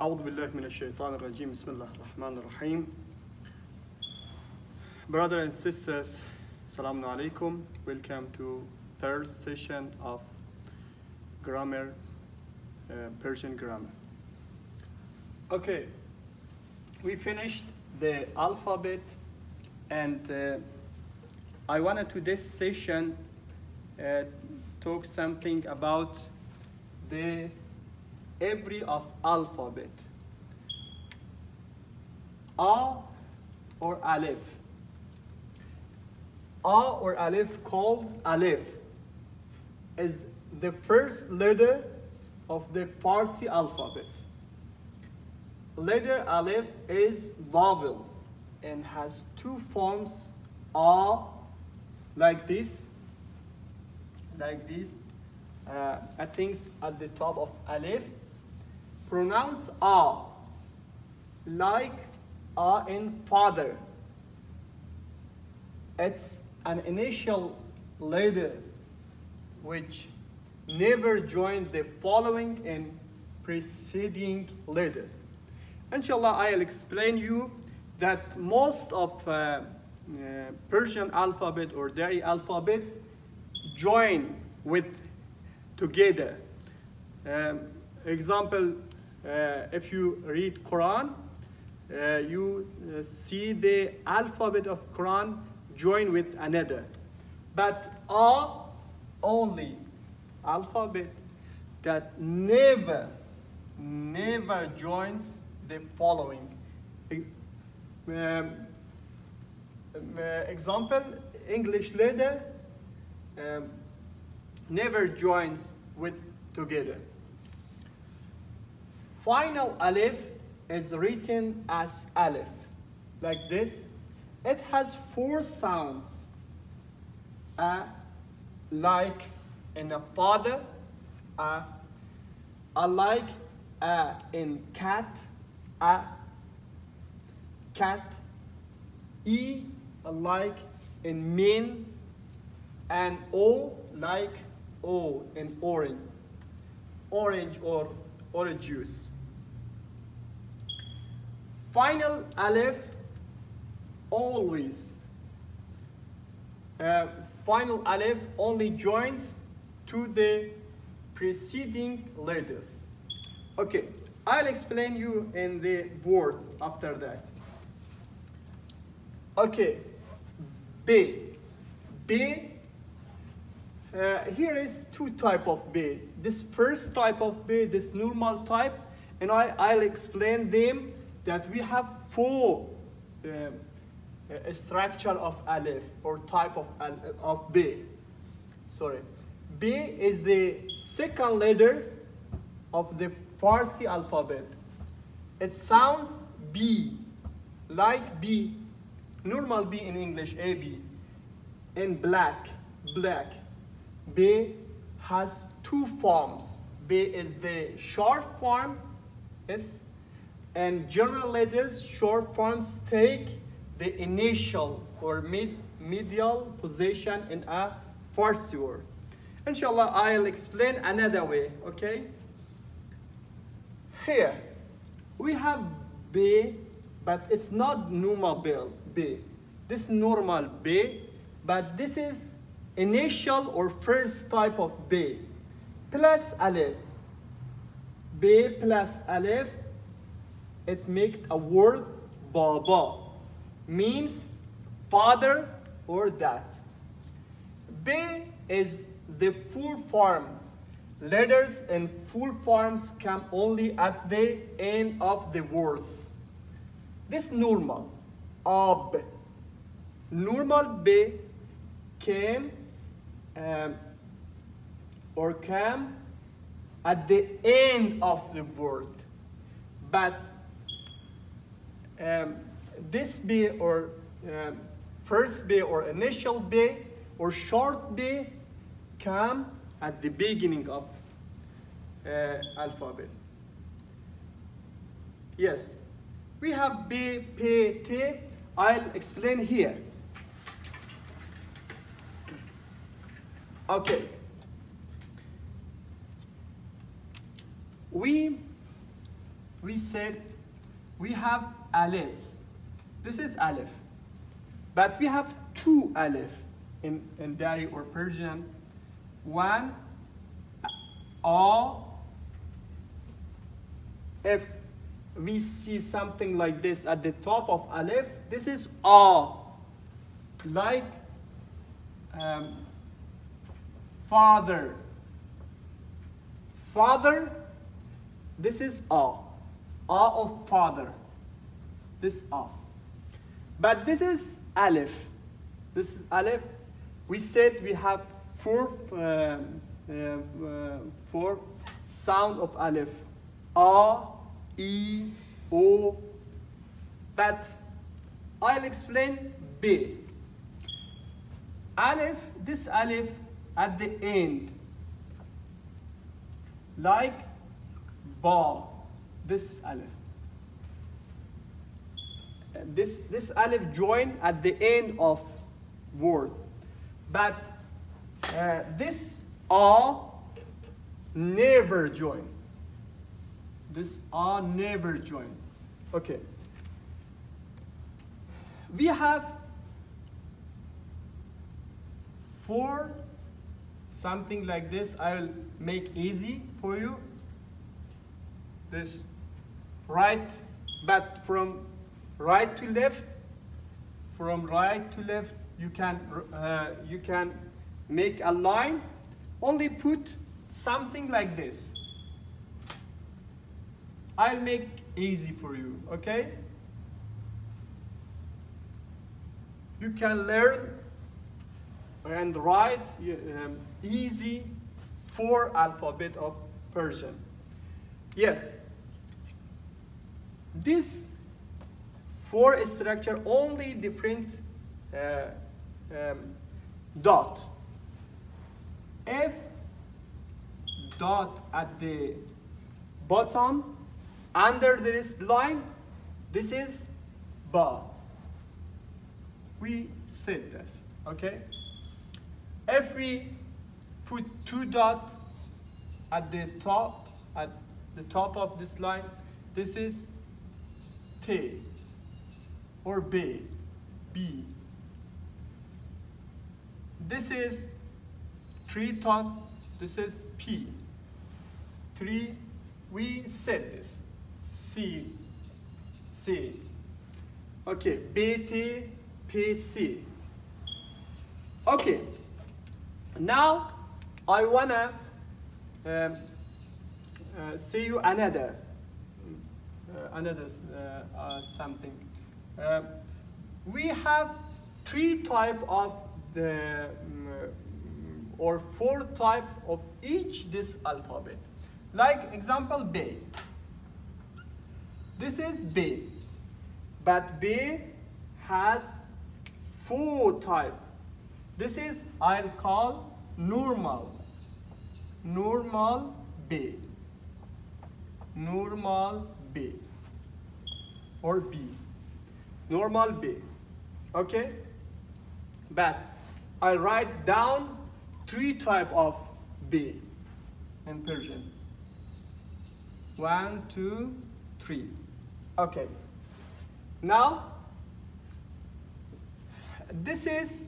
أعوذ بالله من الشيطان الرجيم بسم الله الرحمن الرحيم Brothers and sisters, Assalamu alaikum. Welcome to third session of grammar, uh, Persian grammar. Okay, we finished the alphabet and uh, I wanted to this session uh, talk something about the every of alphabet. A or Aleph. A or Aleph called Aleph is the first letter of the Farsi alphabet. Letter Aleph is vowel and has two forms A like this, like this. Uh, I think at the top of Aleph. Pronounce A like A in father. It's an initial letter which never joined the following and preceding letters. Inshallah, I'll explain you that most of uh, uh, Persian alphabet or Dari alphabet join with together. Um, example, if you read Quran, uh, you uh, see the alphabet of Quran join with another. But A only alphabet that never, never joins the following. Um, uh, example, English letter um, never joins with together. Final Aleph is written as Aleph, like this. It has four sounds, a, like in a father, a, a like a in cat, a, cat, e, like in min, and o, like o in orange, orange or orange juice. Final aleph always uh, final aleph only joins to the preceding letters. Okay, I'll explain you in the word after that. Okay, B. B, uh, here is two type of B. This first type of B, this normal type, and I, I'll explain them that we have four uh, structure of Aleph or type of, of B. Sorry. B is the second letters of the Farsi alphabet. It sounds B, like B, normal B in English, AB, in black, black. B has two forms. B is the short form, it's, and general letters, short forms take the initial or mid, medial position in a Farsi word. Inshallah, I'll explain another way, okay? Here, we have B, but it's not normal B. This normal B, but this is initial or first type of B. Plus Aleph. B plus Aleph, it makes a word Baba. Means father or dad. B is the full form. Letters in full forms come only at the end of the words. This normal, ab. Normal B came um, or came at the end of the word. But um, this B or um, first B or initial B or short B come at the beginning of uh, alphabet. Yes, we have B, P, T. I'll explain here. Okay. We we said we have alif. This is alif. But we have two alif in, in Dari or Persian. One, a. If we see something like this at the top of alif, this is a. Like um, father. Father, this is a. A of father. This A. But this is Aleph. This is Aleph. We said we have four, uh, uh, uh, four sound of Aleph. A, E, O. But I'll explain B. Aleph, this Aleph at the end. Like Ba this alif. This, this alif join at the end of word. But uh, this a never join. This a never join. Okay. We have four something like this. I will make easy for you. This right, but from right to left, from right to left, you can, uh, you can make a line, only put something like this. I'll make easy for you, okay? You can learn and write um, easy four alphabet of Persian. Yes, this four structure only different uh, um, dot. F dot at the bottom under this line, this is ba. We said this, okay? If we put two dot at the top, at the top of this line, this is T or B, B. This is three ton, this is P. Three, we said this, C, C. Okay, BT, PC. Okay, now I wanna um, uh, see you another uh, another uh, uh, we have three type of the um, or four type of each this alphabet. Like example B. This is B, but B has four type. This is I'll call normal. Normal B. Normal B or B. Normal B. Okay? But I write down three type of B in Persian. One, two, three. Okay. Now, this is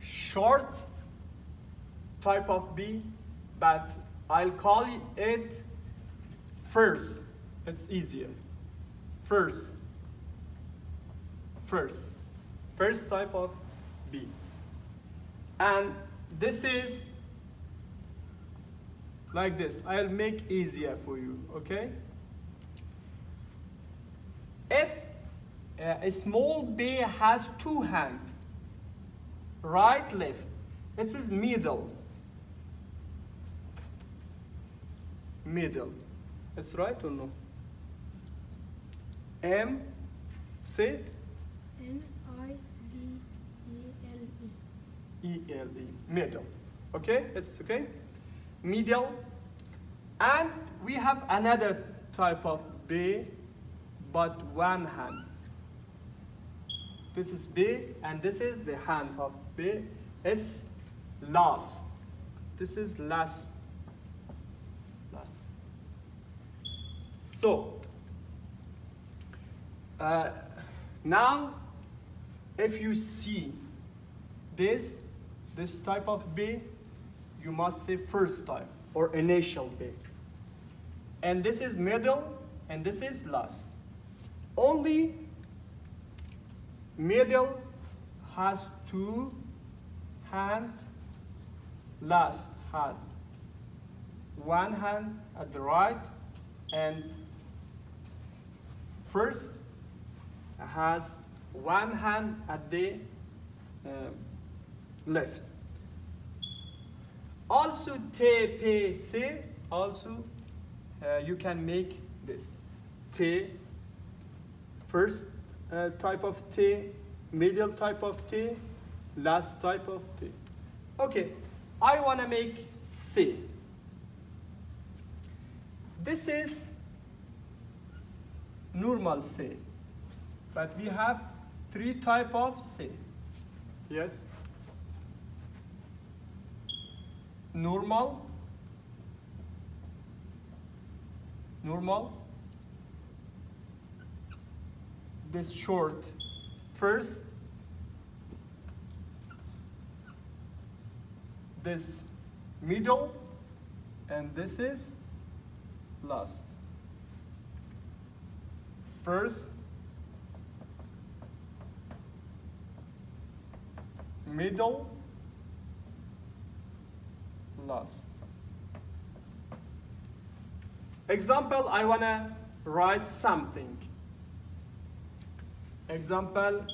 short type of B, but I'll call it first. It's easier. First. First. First type of B. And this is like this. I'll make easier for you, okay? Uh, a small B has two hands, right, left. It says middle. middle. It's right or no? M, say it. M I D E L E. E L E, middle. Okay, it's okay? Middle. And we have another type of B, but one hand. This is B, and this is the hand of B. It's last. This is last. last So, uh, now if you see this, this type of B, you must say first type or initial B. And this is middle and this is last. Only middle has two hand, last has one hand at the right and first has one hand at the uh, left. Also, te, pe, the, also uh, you can make this. Te, first uh, type of te, middle type of te, last type of te. Okay, I want to make C. This is normal C, but we have three type of C. Yes? Normal, normal, this short first, this middle, and this is last. First, middle, last. Example, I want to write something. Example,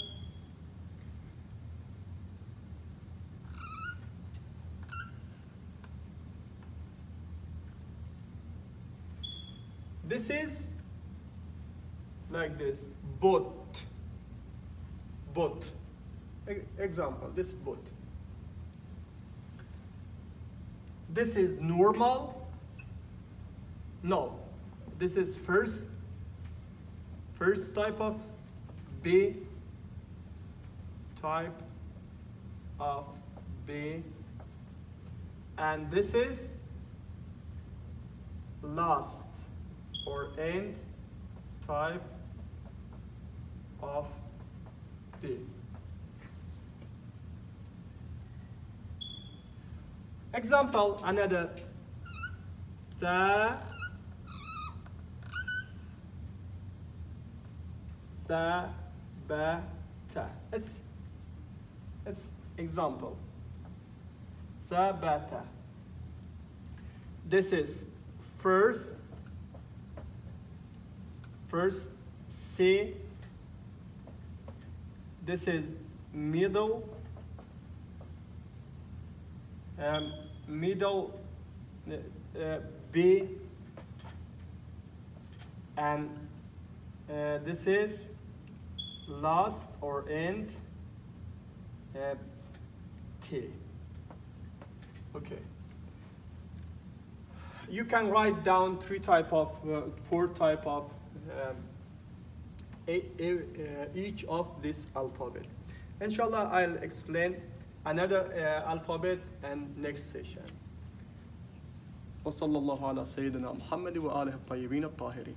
this is like this, boat, boat. Example, this boat. This is normal. No, this is first, first type of B, type of B, and this is last or end type of B. Example, another the the ba ta. It's it's example. Sabata. This is first first C. This is middle um, middle uh, uh, B and uh, this is last or end uh, T. Okay. You can write down three type of, uh, four type of um, uh, each of this alphabet. Inshallah, I'll explain another uh, alphabet and next session. وصلى الله على سيدنا محمد وآله الطيبين الطاهرين